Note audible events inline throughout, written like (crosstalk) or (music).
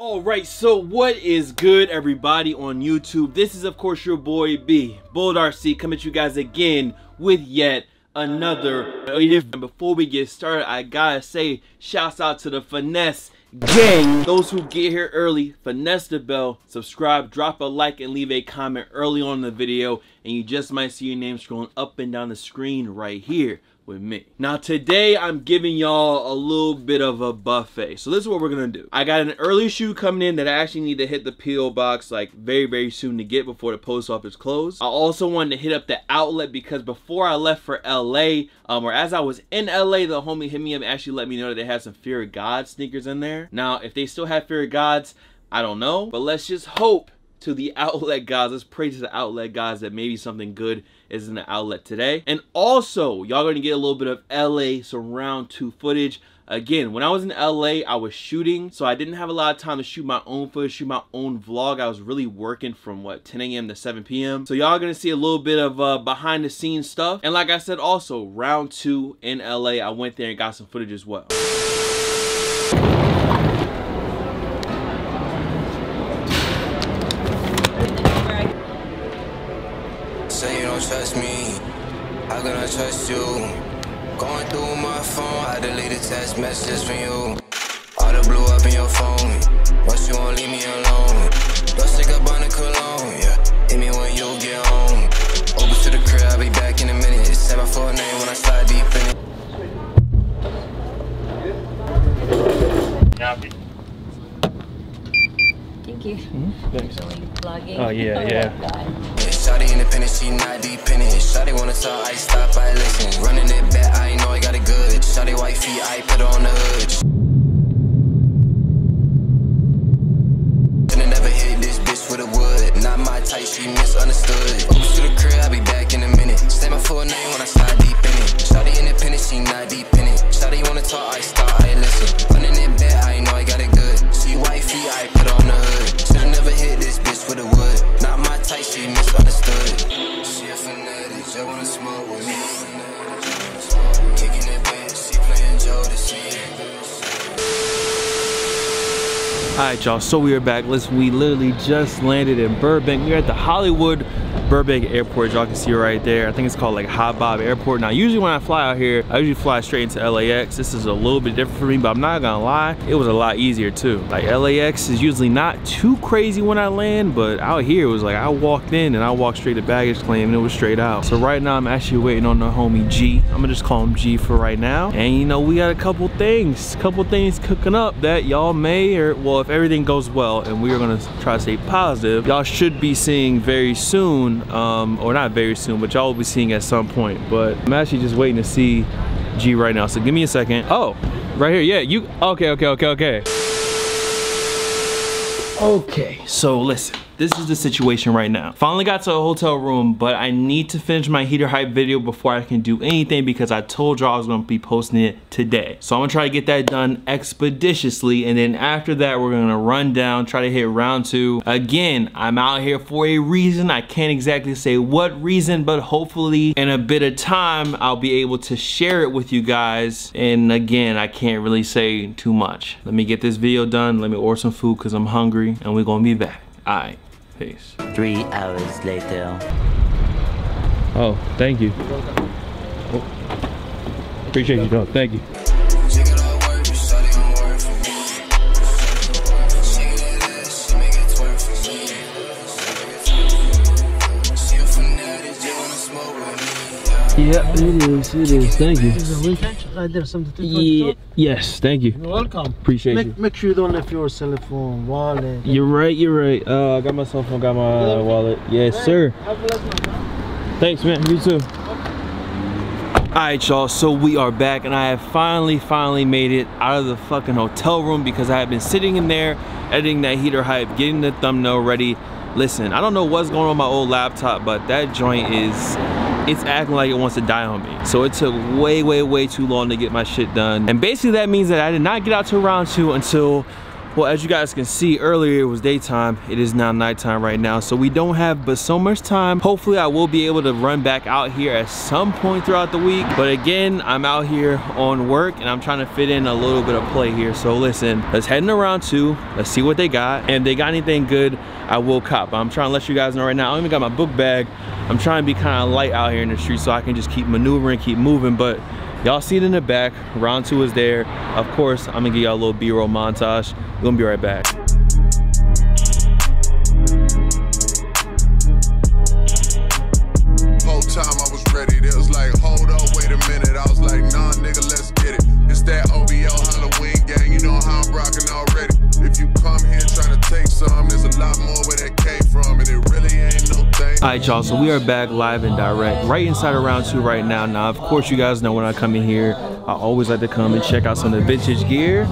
Alright, so what is good everybody on YouTube? This is of course your boy B, Bold RC, coming at you guys again with yet another oh, and before we get started, I gotta say shouts out to the Finesse gang. Those who get here early, finesse the bell, subscribe, drop a like, and leave a comment early on the video, and you just might see your name scrolling up and down the screen right here with me. Now today I'm giving y'all a little bit of a buffet. So this is what we're gonna do. I got an early shoe coming in that I actually need to hit the PO box like very very soon to get before the post office closed. I also wanted to hit up the outlet because before I left for LA, um, or as I was in LA, the homie hit me up actually let me know that they had some Fear of God sneakers in there. Now if they still have Fear of Gods, I don't know, but let's just hope to the outlet guys. Let's pray to the outlet guys that maybe something good is in the outlet today. And also, y'all gonna get a little bit of LA surround 2 footage. Again, when I was in LA, I was shooting, so I didn't have a lot of time to shoot my own footage, shoot my own vlog. I was really working from what 10 a.m. to 7 p.m. So y'all gonna see a little bit of uh, behind the scenes stuff. And like I said, also round two in LA, I went there and got some footage as well. Trust you? Going through my phone, I deleted text messages from you. All the blue up in your phone, but you won't leave me alone. Don't stick up on the cologne, yeah. Hit me when you get home. Open to the crib, I'll be back in a minute. Say my full name when I slide deep in it. Thank you. Mm -hmm. Thanks. Vlogging. Yeah, oh, yeah. (laughs) yeah Shawty independent, she not dependent. Shawty wanna talk, I stop, I listen. Running it back, I know I got it good. Shawty white feet, I put on the hood. Should've never hit this bitch with a wood. Not my type, she misunderstood. Oops to the crib, I'll be back in a minute. Say my full name when I slide deep in it. Shawty independent, she not dependent. Shawty wanna talk, I stop, I listen. Y'all, so we are back. Listen, we literally just landed in Burbank. We're at the Hollywood Burbank Airport, y'all can see right there. I think it's called like Hop-Bob Airport. Now, usually when I fly out here, I usually fly straight into LAX. This is a little bit different for me, but I'm not gonna lie, it was a lot easier too. Like LAX is usually not too crazy when I land, but out here it was like I walked in and I walked straight to baggage claim and it was straight out. So right now I'm actually waiting on the homie G. I'm gonna just call him G for right now. And you know, we got a couple things, couple things cooking up that y'all may, or well, if everything goes well and we are gonna try to stay positive, y'all should be seeing very soon um, or not very soon, but y'all will be seeing at some point. But I'm actually just waiting to see G right now. So give me a second. Oh, right here. Yeah, you. Okay, okay, okay, okay. Okay, so listen this is the situation right now. Finally got to a hotel room, but I need to finish my heater hype video before I can do anything because I told y'all I was gonna be posting it today. So I'm gonna try to get that done expeditiously and then after that we're gonna run down, try to hit round two. Again, I'm out here for a reason. I can't exactly say what reason, but hopefully in a bit of time I'll be able to share it with you guys. And again, I can't really say too much. Let me get this video done. Let me order some food because I'm hungry and we're gonna be back. All right. Peace. Three hours later. Oh, thank you. Oh. Appreciate you, dog. Thank you. Yeah, it is. It is. Thank you. Right there, something to yeah. Yes, thank you. You're welcome. Appreciate make, you. Make sure you don't leave your cell phone, wallet. You're right. You're right. Uh, I got my cell phone. Got my uh, wallet. Yes, hey, sir. Thanks, man. You too. Alright y'all, so we are back and I have finally, finally made it out of the fucking hotel room because I have been sitting in there editing that heater hype, getting the thumbnail ready. Listen, I don't know what's going on with my old laptop, but that joint is it's acting like it wants to die on me. So it took way, way, way too long to get my shit done. And basically that means that I did not get out to round two until Well, as you guys can see earlier, it was daytime. It is now nighttime right now. So we don't have but so much time. Hopefully I will be able to run back out here at some point throughout the week. But again, I'm out here on work and I'm trying to fit in a little bit of play here. So listen, let's head in around two. Let's see what they got. And if they got anything good, I will cop. I'm trying to let you guys know right now, I even got my book bag. I'm trying to be kind of light out here in the street so I can just keep maneuvering, keep moving. But y'all see it in the back, round two is there. Of course, I'm gonna give y'all a little B-roll montage. We're gonna be right back. Ain't no thing. All right, y'all, so we are back live and direct, right inside of round two right now. Now, of course, you guys know when I come in here, I always like to come and check out some of the vintage gear.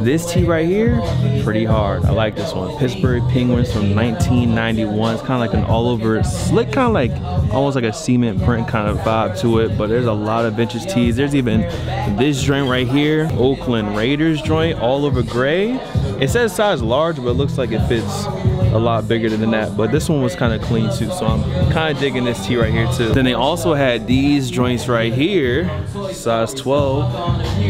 This tee right here, pretty hard. I like this one. Pittsburgh Penguins from 1991. It's kind of like an all over, slick, kind of like almost like a cement print kind of vibe to it. But there's a lot of vintage tees. There's even this joint right here, Oakland Raiders joint, all over gray. It says size large, but it looks like it fits a lot bigger than that. But this one was kind of clean too, so I'm kind of digging this tee right here too. Then they also had these joints right here, size 12,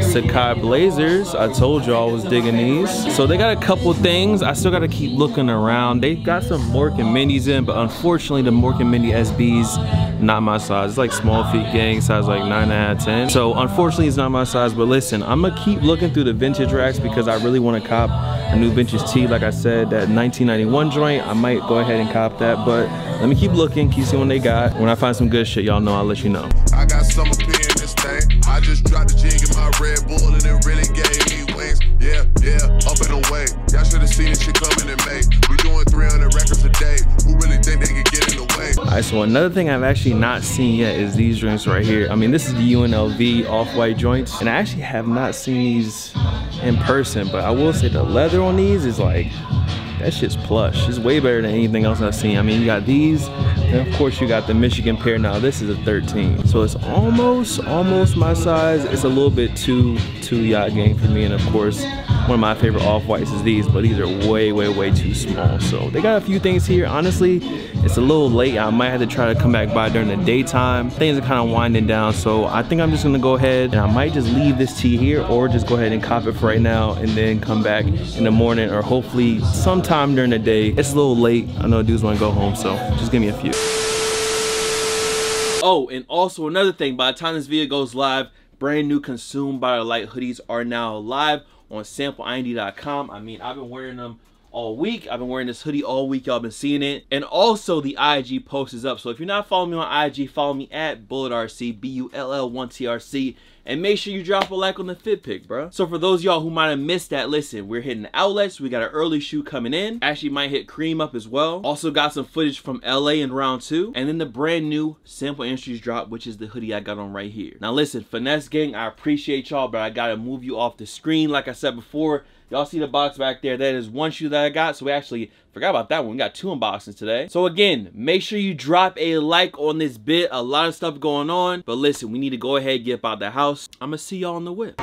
Sacai Blazers. I told y'all I was digging these. So they got a couple things. I still got to keep looking around. They got some Mork and in, but unfortunately the Mork and SBs, not my size. It's like small feet gang, size like 9 out of 10. So unfortunately it's not my size, but listen, I'm gonna keep looking through the vintage racks because I really want to cop a new vintage tee. Like I said, that 1991 joint, I might go ahead and cop that, but let me keep looking, keep seeing what they got. When I find some good shit, y'all know I'll let you know. I got some up in this thing. I just dropped the jig in my Red Bull, and it really gave me wings. Yeah, yeah, up and away. Y'all should have seen this shit coming in May. We doing 300 records a day. Who really think they could get in the way? All right, so another thing I've actually not seen yet is these joints right here. I mean, this is the UNLV off-white joints, and I actually have not seen these in person, but I will say the leather on these is like, that shit's plush. It's way better than anything else I've seen. I mean, you got these, and of course you got the Michigan pair. Now this is a 13, so it's almost, almost my size. It's a little bit too, too yacht game for me, and of course, one of my favorite off-whites is these, but these are way, way, way too small. So they got a few things here. Honestly, it's a little late. I might have to try to come back by during the daytime. Things are kind of winding down, so I think I'm just gonna go ahead and I might just leave this tee here or just go ahead and cop it for right now and then come back in the morning or hopefully sometime during the day. It's a little late. I know dudes wanna go home, so just give me a few. Oh, and also another thing, by the time this video goes live, brand new Consume by the Light hoodies are now live on sampleind.com. I mean, I've been wearing them all week. I've been wearing this hoodie all week. Y'all been seeing it. And also the IG post is up. So if you're not following me on IG, follow me at BulletRC, B-U-L-L-1-T-R-C. And make sure you drop a like on the fit pic, bro. So for those y'all who might have missed that, listen, we're hitting outlets. We got an early shoe coming in. Actually might hit cream up as well. Also got some footage from LA in round two. And then the brand new Sample Industries drop, which is the hoodie I got on right here. Now listen, Finesse Gang, I appreciate y'all, but I gotta move you off the screen. Like I said before, Y'all see the box back there. That is one shoe that I got. So we actually forgot about that one. We got two unboxings today. So again, make sure you drop a like on this bit. A lot of stuff going on. But listen, we need to go ahead get out the house. I'm going to see y'all on the whip.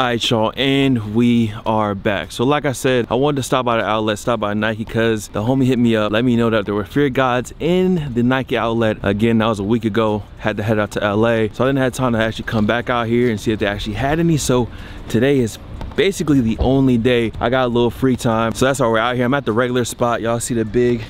All right y'all and we are back. So like i said i wanted to stop by the outlet stop by nike because the homie hit me up let me know that there were fear gods in the nike outlet again. That was a week ago had to head out to la so i didn't have time to actually come back out here and see if they actually had any. So today is basically the only day i got a little free time. So that's why we're out here. I'm at the regular spot. Y'all see the big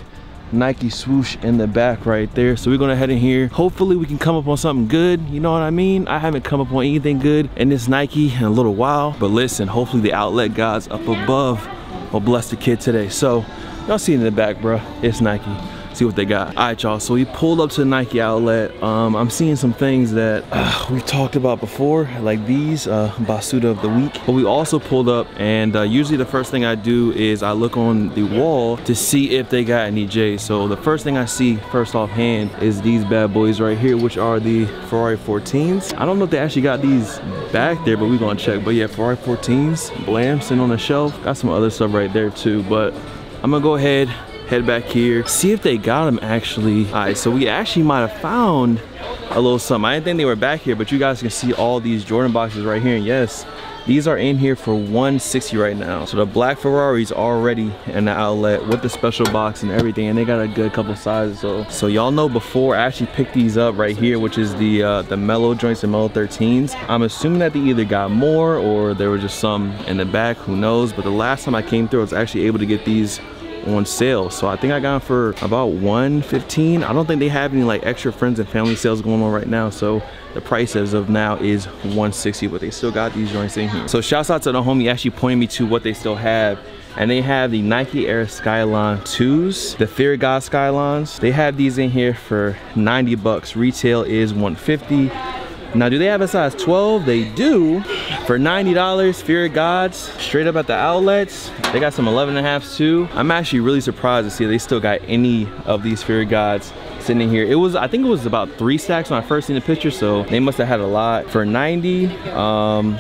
Nike swoosh in the back right there. So we're gonna head in here. Hopefully we can come up on something good. You know what I mean? I haven't come up on anything good in this Nike in a little while. But listen, hopefully the outlet gods up above will bless the kid today. So y'all see in the back, bro. It's Nike. See what they got. All right, y'all. So we pulled up to the Nike outlet. Um, I'm seeing some things that uh, we talked about before, like these uh, Basuda of the week. But we also pulled up, and uh, usually the first thing I do is I look on the wall to see if they got any J's. So the first thing I see, first offhand, is these bad boys right here, which are the Ferrari 14s. I don't know if they actually got these back there, but we're gonna check. But yeah, Ferrari 14s, blam, sitting on the shelf. Got some other stuff right there too, but I'm gonna go ahead, head back here, see if they got them actually. All right, so we actually might have found a little something. I didn't think they were back here, but you guys can see all these Jordan boxes right here. And yes, these are in here for 160 right now. So the black Ferrari's already in the outlet with the special box and everything. And they got a good couple sizes. So so y'all know before I actually picked these up right here, which is the uh, the Melo joints and Melo 13s. I'm assuming that they either got more or there were just some in the back, who knows. But the last time I came through, I was actually able to get these on sale so i think i got them for about 115 i don't think they have any like extra friends and family sales going on right now so the price as of now is 160 but they still got these joints in here so shouts out to the homie actually pointing me to what they still have and they have the Nike Air Skylon 2s, the Fear God Skylons. They have these in here for 90 bucks. Retail is 150. Now, do they have a size 12? They do. For $90, Fear of Gods, straight up at the outlets. They got some 11 and a halfs too. I'm actually really surprised to see they still got any of these Fear of Gods sitting in here. It was, I think it was about three stacks when I first seen the picture, so they must have had a lot. For 90, um,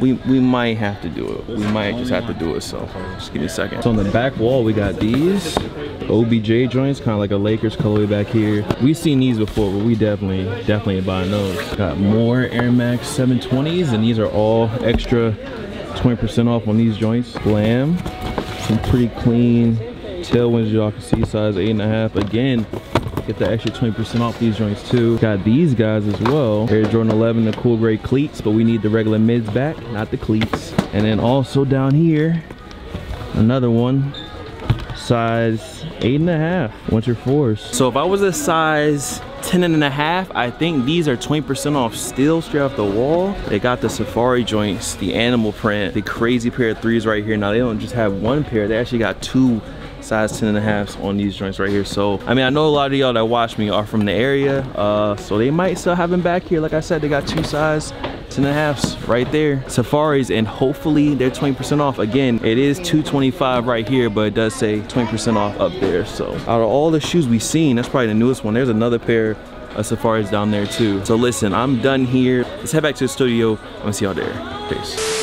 we we might have to do it. We might just have to do it. So just give me a second. So on the back wall, we got these OBJ joints, kind of like a Lakers colorway back here. We've seen these before, but we definitely definitely buying those. Got more Air Max 720s, and these are all extra 20% off on these joints. Blam, some pretty clean tailwinds y'all can see size eight and a half again get the extra 20% off these joints too got these guys as well air jordan 11 the cool gray cleats but we need the regular mids back not the cleats and then also down here another one size eight and a half winter force so if i was a size 10 and a half i think these are 20 percent off still straight off the wall. They got the safari joints the animal print the crazy pair of threes right here. Now they don't just have one pair they actually got two size 10 and a halfs on these joints right here. So i mean i know a lot of y'all that watch me are from the area uh so they might still have them back here. Like i said they got two size 10 and a halfs right there. Safaris and hopefully they're 20 percent off. Again it is 225 right here but it does say 20 percent off up there. So out of all the shoes we've seen that's probably the newest one. There's another pair of safaris down there too. So listen i'm done here. Let's head back to the studio. I'm gonna see y'all there. Peace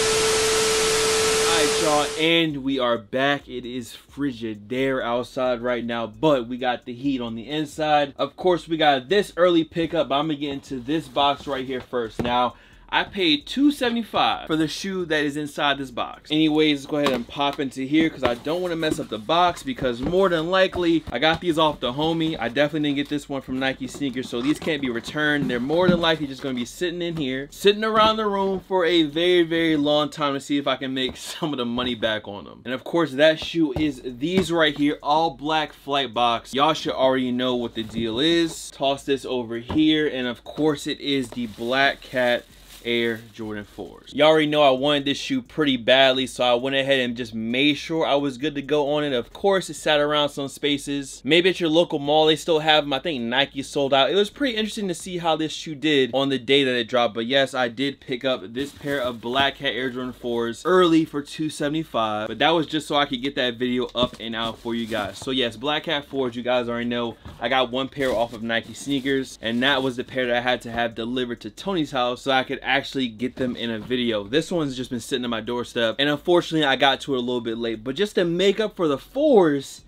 y'all and we are back. It is frigid there outside right now but we got the heat on the inside. Of course we got this early pickup i'm gonna get into this box right here first. Now I paid 275 for the shoe that is inside this box. Anyways, let's go ahead and pop into here because I don't want to mess up the box because more than likely, I got these off the homie. I definitely didn't get this one from Nike Sneakers, so these can't be returned. They're more than likely just going to be sitting in here, sitting around the room for a very, very long time to see if I can make (laughs) some of the money back on them. And of course, that shoe is these right here, all black flight box. Y'all should already know what the deal is. Toss this over here, and of course, it is the Black Cat Air Jordan 4s. Y'all already know I wanted this shoe pretty badly, so I went ahead and just made sure I was good to go on it. Of course, it sat around some spaces. Maybe at your local mall, they still have them. I think Nike sold out. It was pretty interesting to see how this shoe did on the day that it dropped. But yes, I did pick up this pair of Black Cat Air Jordan 4s early for 275 But that was just so I could get that video up and out for you guys. So yes, Black Cat 4s, you guys already know. I got one pair off of Nike sneakers. And that was the pair that I had to have delivered to Tony's house so I could actually actually get them in a video. This one's just been sitting on my doorstep and unfortunately I got to it a little bit late. But just to make up for the fours,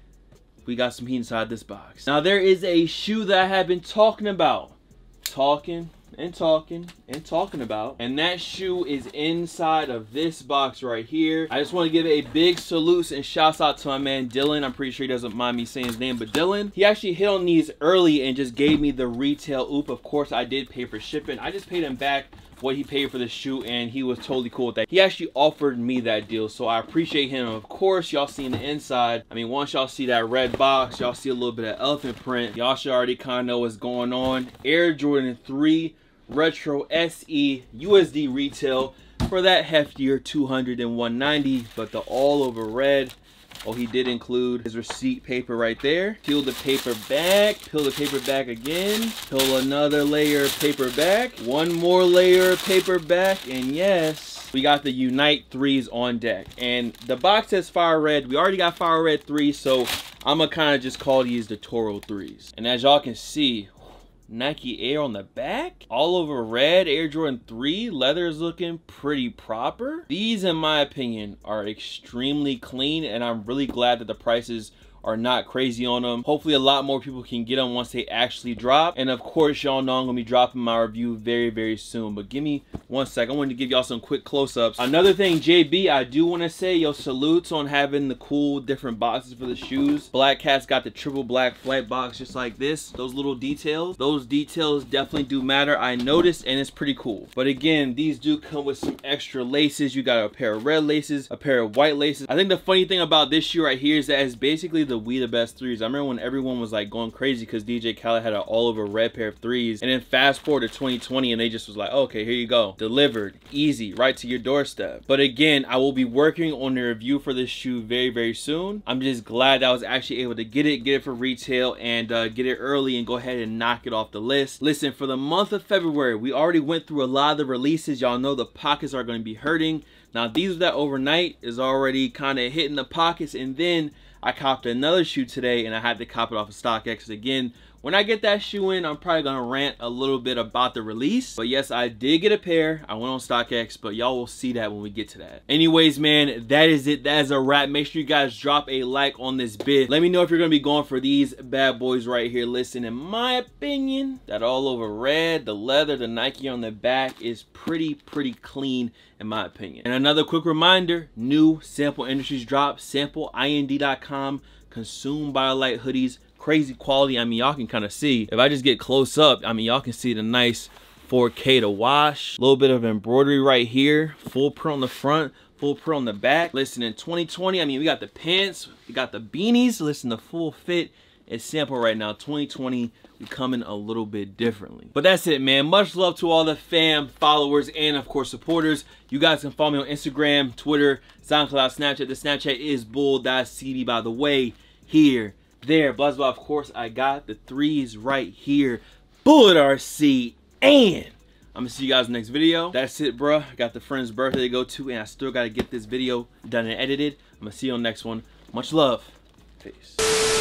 we got some heat inside this box. Now there is a shoe that I have been talking about. Talking and talking and talking about and that shoe is inside of this box right here i just want to give a big salute and shouts out to my man dylan i'm pretty sure he doesn't mind me saying his name but dylan he actually hit on these early and just gave me the retail oop of course i did pay for shipping i just paid him back what he paid for the shoe and he was totally cool with that. He actually offered me that deal so I appreciate him. Of course y'all seen the inside. I mean once y'all see that red box y'all see a little bit of elephant print. Y'all should already kind of know what's going on. Air Jordan 3 Retro SE USD retail for that heftier 200 and 190 but the all over red Oh, he did include his receipt paper right there. Peel the paper back, peel the paper back again, peel another layer of paper back, one more layer of paper back, and yes, we got the Unite 3s on deck. And the box says Fire Red. We already got Fire Red 3, so I'm gonna kind of just call these the Toro 3s. And as y'all can see, Nike Air on the back. All over red, Air Jordan 3. Leather is looking pretty proper. These, in my opinion, are extremely clean, and I'm really glad that the prices are not crazy on them. Hopefully a lot more people can get them once they actually drop. And of course, y'all know I'm gonna be dropping my review very, very soon. But give me one sec. I wanted to give y'all some quick close-ups. Another thing, JB, I do want to say, yo, salutes on having the cool different boxes for the shoes. Black Cat's got the triple black flight box just like this. Those little details. Those details definitely do matter. I noticed and it's pretty cool. But again, these do come with some extra laces. You got a pair of red laces, a pair of white laces. I think the funny thing about this shoe right here is that it's basically the We the Best threes. I remember when everyone was like going crazy because DJ Khaled had an all over red pair of threes. And then fast forward to 2020 and they just was like, okay, here you go. Delivered, easy, right to your doorstep. But again, I will be working on the review for this shoe very, very soon. I'm just glad I was actually able to get it, get it for retail and uh, get it early and go ahead and knock it off the list. Listen, for the month of February, we already went through a lot of the releases. Y'all know the pockets are going to be hurting. Now, these that overnight is already kind of hitting the pockets and then I copped another shoe today and I had to cop it off of StockX again. When I get that shoe in, I'm probably gonna rant a little bit about the release. But yes, I did get a pair. I went on StockX, but y'all will see that when we get to that. Anyways, man, that is it. That is a wrap. Make sure you guys drop a like on this bid. Let me know if you're gonna be going for these bad boys right here. Listen, in my opinion, that all over red, the leather, the Nike on the back is pretty, pretty clean in my opinion. And another quick reminder, new Sample Industries drop, sampleind.com, consume by Light hoodies, crazy quality. I mean, y'all can kind of see. If I just get close up, I mean, y'all can see the nice 4K to wash. A little bit of embroidery right here. Full print on the front, full print on the back. Listen, in 2020, I mean, we got the pants, we got the beanies. Listen, the full fit is sample right now. 2020, we coming a little bit differently. But that's it, man. Much love to all the fam, followers, and of course, supporters. You guys can follow me on Instagram, Twitter, SoundCloud, Snapchat. The Snapchat is bull.cb, by the way, here there. Buzz, of course, I got the threes right here. Bullet RC. And I'm gonna see you guys in the next video. That's it, bro. I got the friend's birthday to go to, and I still gotta get this video done and edited. I'm gonna see you on the next one. Much love. Peace.